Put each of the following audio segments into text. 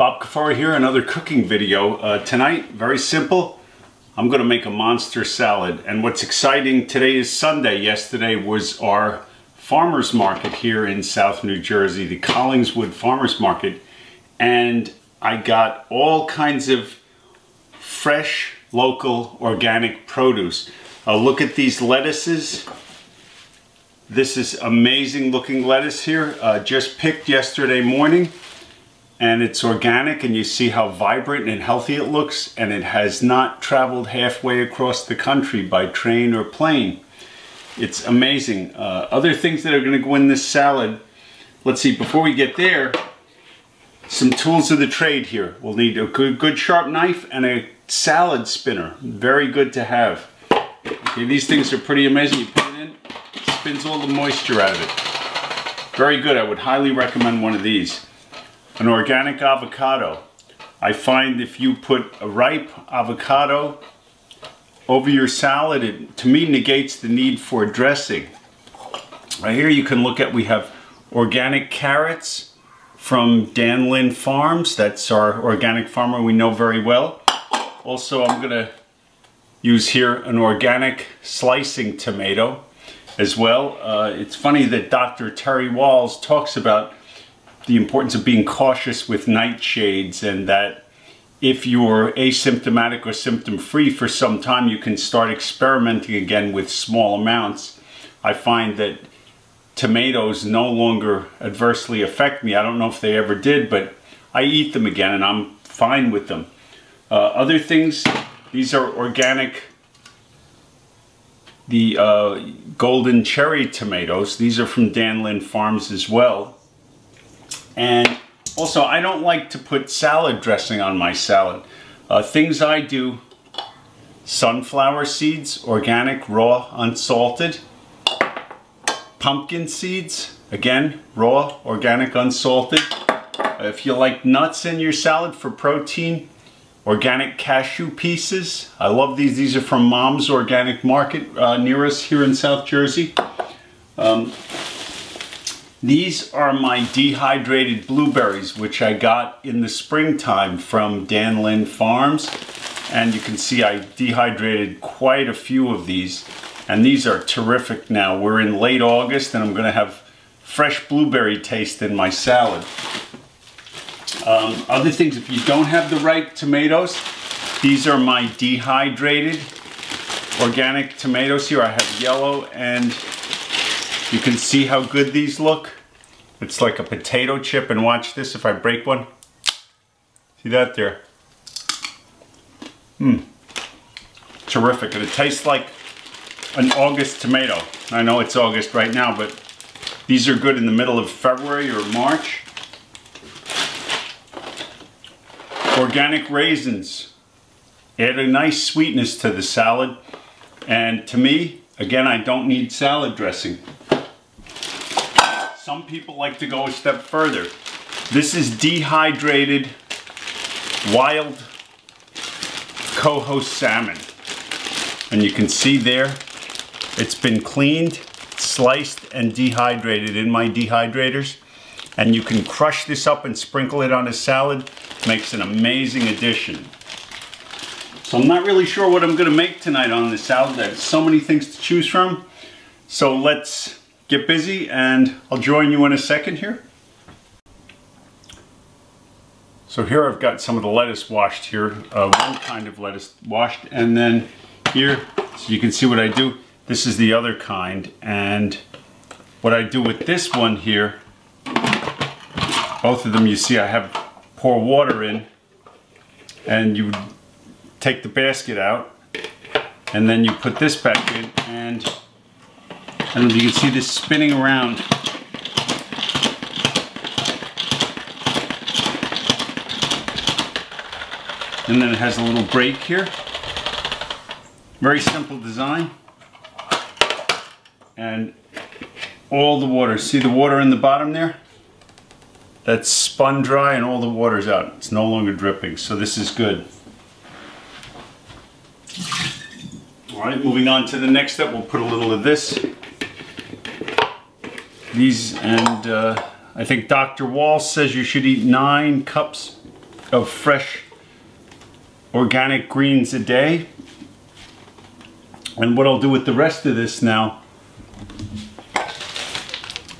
Bob Cafaro here, another cooking video. Uh, tonight, very simple, I'm going to make a monster salad. And what's exciting, today is Sunday. Yesterday was our farmer's market here in South New Jersey, the Collingswood Farmer's Market. And I got all kinds of fresh, local, organic produce. Uh, look at these lettuces. This is amazing looking lettuce here, uh, just picked yesterday morning and it's organic and you see how vibrant and healthy it looks and it has not traveled halfway across the country by train or plane. It's amazing. Uh, other things that are going to go in this salad, let's see, before we get there, some tools of the trade here. We'll need a good, good sharp knife and a salad spinner. Very good to have. Okay, these things are pretty amazing. You put it in, spins all the moisture out of it. Very good. I would highly recommend one of these. An organic avocado. I find if you put a ripe avocado over your salad, it to me negates the need for dressing. Right here you can look at, we have organic carrots from Dan Lynn Farms. That's our organic farmer we know very well. Also, I'm gonna use here an organic slicing tomato as well. Uh, it's funny that Dr. Terry Wahls talks about the importance of being cautious with nightshades and that if you're asymptomatic or symptom free for some time, you can start experimenting again with small amounts. I find that tomatoes no longer adversely affect me. I don't know if they ever did, but I eat them again and I'm fine with them. Uh, other things, these are organic the uh, golden cherry tomatoes. These are from Dan Lynn Farms as well. And also, I don't like to put salad dressing on my salad. Uh, things I do, sunflower seeds, organic, raw, unsalted. Pumpkin seeds, again, raw, organic, unsalted. If you like nuts in your salad for protein, organic cashew pieces. I love these. These are from Mom's Organic Market uh, near us here in South Jersey. Um, these are my dehydrated blueberries, which I got in the springtime from Dan Lynn Farms. And you can see I dehydrated quite a few of these. And these are terrific now. We're in late August and I'm gonna have fresh blueberry taste in my salad. Um, other things, if you don't have the right tomatoes, these are my dehydrated organic tomatoes here. I have yellow and you can see how good these look. It's like a potato chip and watch this if I break one. See that there? Mmm. Terrific. And it tastes like an August tomato. I know it's August right now, but these are good in the middle of February or March. Organic raisins add a nice sweetness to the salad. And to me, again, I don't need salad dressing. Some people like to go a step further. This is dehydrated wild coho salmon. And you can see there, it's been cleaned, sliced, and dehydrated in my dehydrators. And you can crush this up and sprinkle it on a salad makes an amazing addition. So I'm not really sure what I'm gonna make tonight on this salad. There's so many things to choose from. So let's get busy and I'll join you in a second here. So here I've got some of the lettuce washed here, uh, one kind of lettuce washed, and then here, so you can see what I do. This is the other kind, and what I do with this one here, both of them you see I have pour water in and you take the basket out and then you put this back in and and you can see this spinning around and then it has a little brake here very simple design and all the water see the water in the bottom there that's spun dry and all the water's out. It's no longer dripping, so this is good. All right, moving on to the next step, we'll put a little of this. These, and uh, I think Dr. Wahls says you should eat nine cups of fresh organic greens a day. And what I'll do with the rest of this now,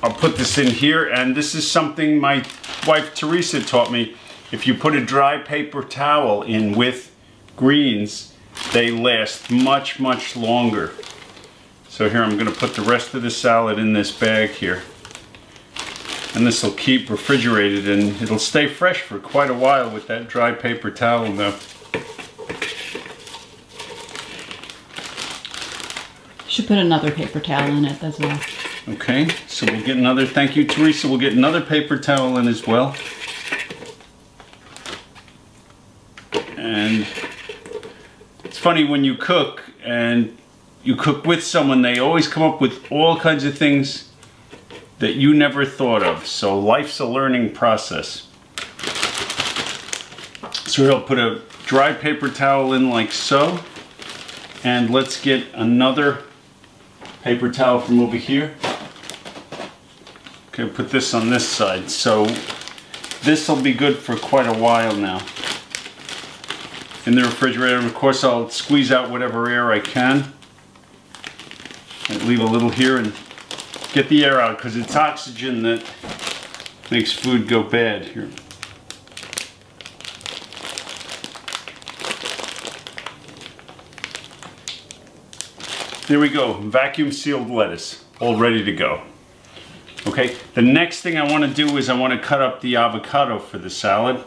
I'll put this in here and this is something my wife Teresa taught me. If you put a dry paper towel in with greens, they last much, much longer. So here I'm gonna put the rest of the salad in this bag here. And this will keep refrigerated and it'll stay fresh for quite a while with that dry paper towel though. You should put another paper towel in it as well. Okay, so we'll get another, thank you Teresa, we'll get another paper towel in as well. And it's funny when you cook and you cook with someone, they always come up with all kinds of things that you never thought of. So life's a learning process. So here I'll put a dry paper towel in like so. And let's get another paper towel from over here. Okay, put this on this side. So this will be good for quite a while now. In the refrigerator, of course I'll squeeze out whatever air I can. Leave a little here and get the air out because it's oxygen that makes food go bad here. There we go, vacuum sealed lettuce, all ready to go. Okay, the next thing I want to do is I want to cut up the avocado for the salad.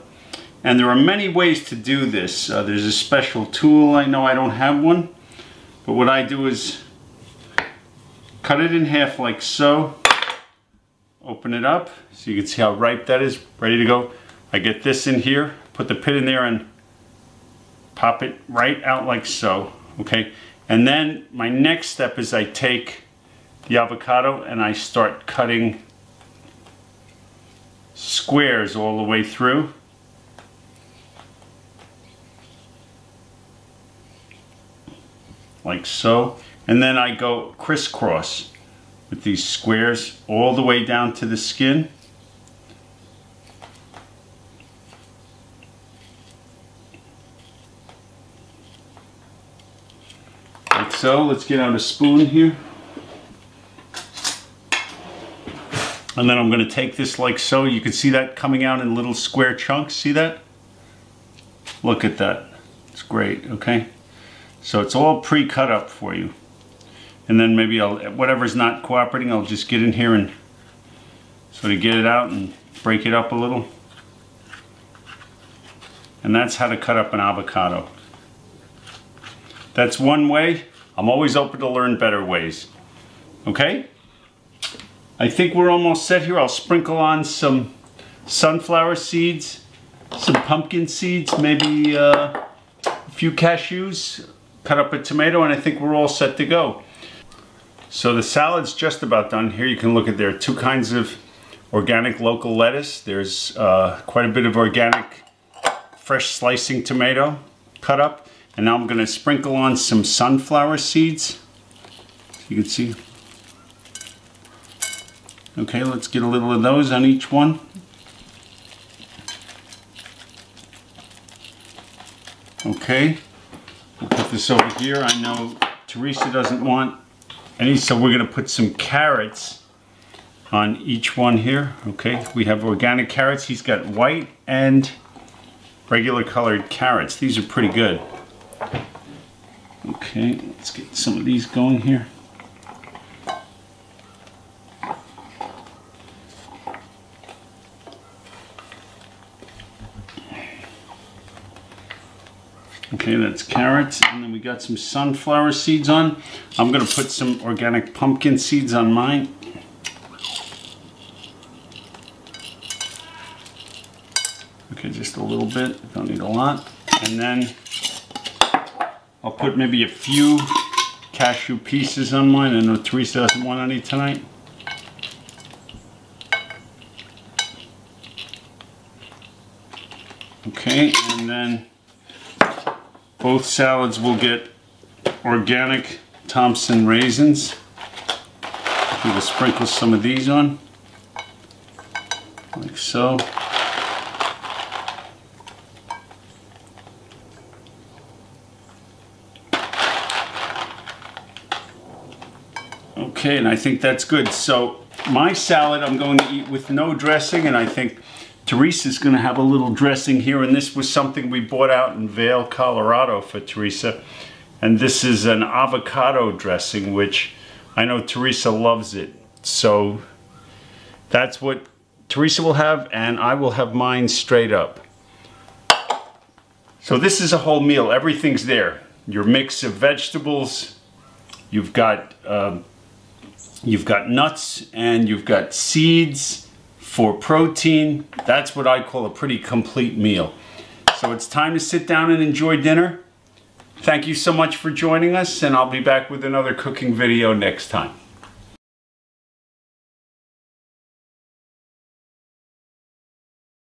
And there are many ways to do this. Uh, there's a special tool, I know I don't have one. But what I do is cut it in half like so. Open it up so you can see how ripe that is, ready to go. I get this in here, put the pit in there and pop it right out like so, okay? And then my next step is I take the avocado and I start cutting squares all the way through. Like so. And then I go crisscross with these squares all the way down to the skin. Like so. Let's get out a spoon here. And then I'm going to take this like so. You can see that coming out in little square chunks. See that? Look at that. It's great, okay? So it's all pre-cut up for you. And then maybe I'll, whatever's not cooperating, I'll just get in here and sort of get it out and break it up a little. And that's how to cut up an avocado. That's one way. I'm always open to learn better ways. Okay? I think we're almost set here. I'll sprinkle on some sunflower seeds, some pumpkin seeds, maybe uh, a few cashews, cut up a tomato, and I think we're all set to go. So the salad's just about done. Here you can look at there are two kinds of organic local lettuce. There's uh, quite a bit of organic fresh slicing tomato cut up. And now I'm gonna sprinkle on some sunflower seeds. You can see Okay, let's get a little of those on each one. Okay, we'll put this over here. I know Teresa doesn't want so we're gonna put some carrots on each one here. Okay, we have organic carrots. He's got white and regular colored carrots. These are pretty good. Okay, let's get some of these going here. Okay, that's carrots, and then we got some sunflower seeds on. I'm gonna put some organic pumpkin seeds on mine. Okay, just a little bit, don't need a lot. And then I'll put maybe a few cashew pieces on mine. I know Teresa doesn't want any tonight. Okay, and then both salads will get organic Thompson raisins. We will sprinkle some of these on, like so. Okay, and I think that's good. So my salad I'm going to eat with no dressing, and I think Teresa's going to have a little dressing here, and this was something we bought out in Vail, Colorado for Teresa. And this is an avocado dressing, which I know Teresa loves it. So that's what Teresa will have, and I will have mine straight up. So this is a whole meal. Everything's there. Your mix of vegetables. You've got uh, you've got nuts and you've got seeds for protein. That's what I call a pretty complete meal. So it's time to sit down and enjoy dinner. Thank you so much for joining us and I'll be back with another cooking video next time.